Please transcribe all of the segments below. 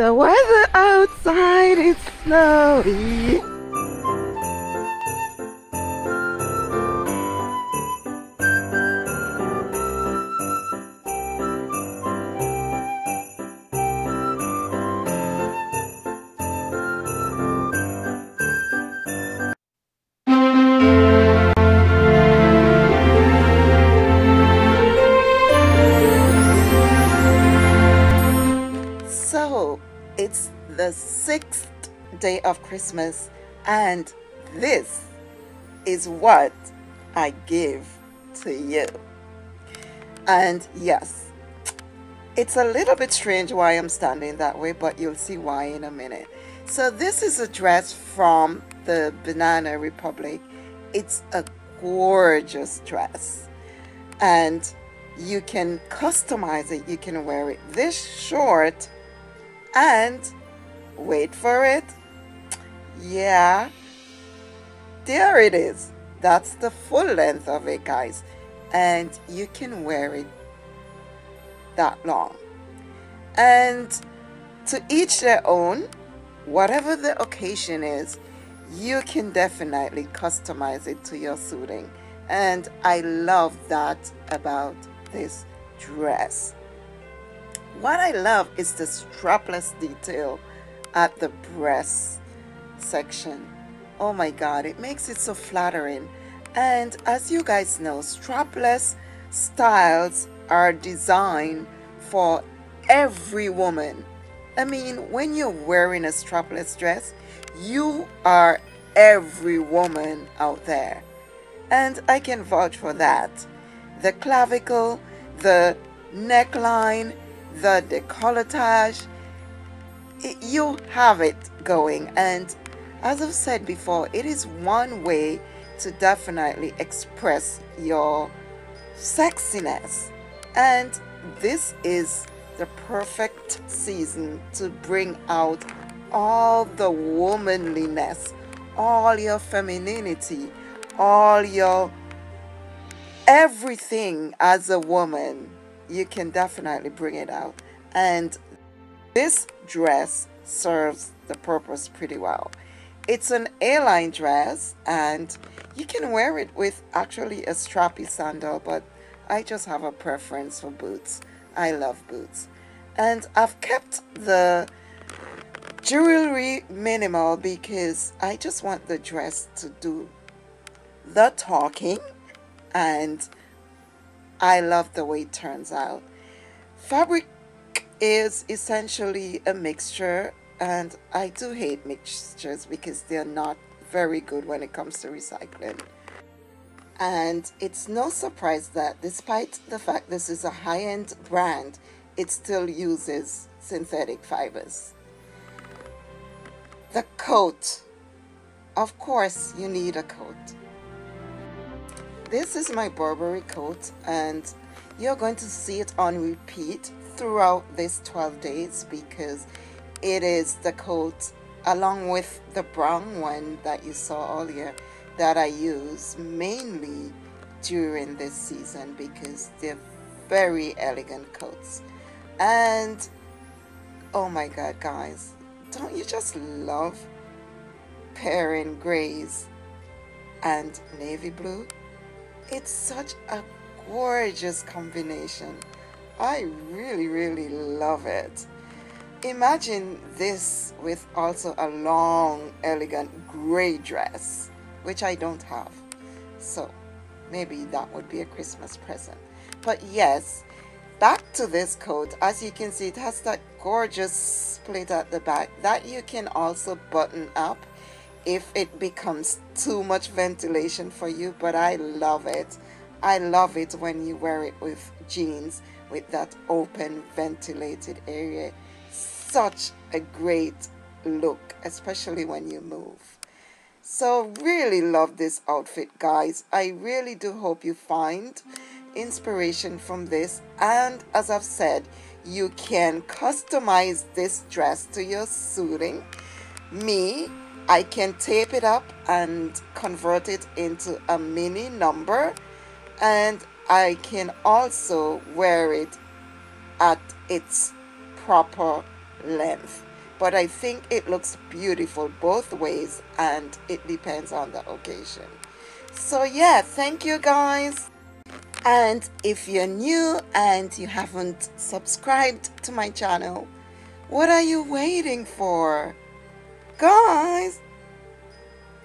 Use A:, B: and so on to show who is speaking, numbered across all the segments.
A: The weather outside is snowy. Day of Christmas, and this is what I give to you. And yes, it's a little bit strange why I'm standing that way, but you'll see why in a minute. So, this is a dress from the Banana Republic. It's a gorgeous dress, and you can customize it. You can wear it this short and wait for it. Yeah, there it is. That's the full length of it, guys. And you can wear it that long. And to each their own, whatever the occasion is, you can definitely customize it to your suiting. And I love that about this dress. What I love is the strapless detail at the breast section. Oh my god, it makes it so flattering. And as you guys know, strapless styles are designed for every woman. I mean, when you're wearing a strapless dress, you are every woman out there. And I can vouch for that. The clavicle, the neckline, the decolletage, you have it going. And as I've said before, it is one way to definitely express your sexiness. And this is the perfect season to bring out all the womanliness, all your femininity, all your everything as a woman. You can definitely bring it out. And this dress serves the purpose pretty well. It's an A-line dress and you can wear it with actually a strappy sandal, but I just have a preference for boots. I love boots. And I've kept the jewelry minimal because I just want the dress to do the talking and I love the way it turns out. Fabric is essentially a mixture and I do hate mixtures because they're not very good when it comes to recycling. And it's no surprise that despite the fact this is a high-end brand, it still uses synthetic fibers. The coat. Of course you need a coat. This is my Burberry coat and you're going to see it on repeat throughout these 12 days because it is the coat along with the brown one that you saw earlier that I use mainly during this season because they're very elegant coats. And oh my god guys don't you just love pairing grays and navy blue? It's such a gorgeous combination. I really really love it Imagine this with also a long, elegant gray dress, which I don't have. So maybe that would be a Christmas present. But yes, back to this coat. As you can see, it has that gorgeous split at the back that you can also button up if it becomes too much ventilation for you. But I love it. I love it when you wear it with jeans with that open ventilated area such a great look, especially when you move. So really love this outfit, guys. I really do hope you find inspiration from this. And as I've said, you can customize this dress to your suiting. Me, I can tape it up and convert it into a mini number. And I can also wear it at its proper length. But I think it looks beautiful both ways and it depends on the occasion. So yeah thank you guys. And if you're new and you haven't subscribed to my channel what are you waiting for? Guys!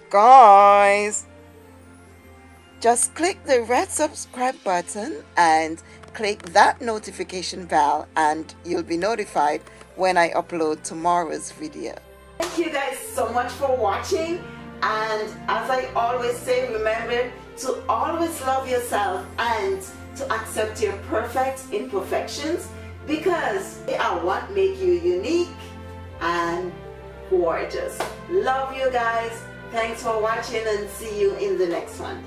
A: Guys just click the red subscribe button and click that notification bell and you'll be notified when I upload tomorrow's video. Thank you guys so much for watching and as I always say remember to always love yourself and to accept your perfect imperfections because they are what make you unique and gorgeous. Love you guys. Thanks for watching and see you in the next one.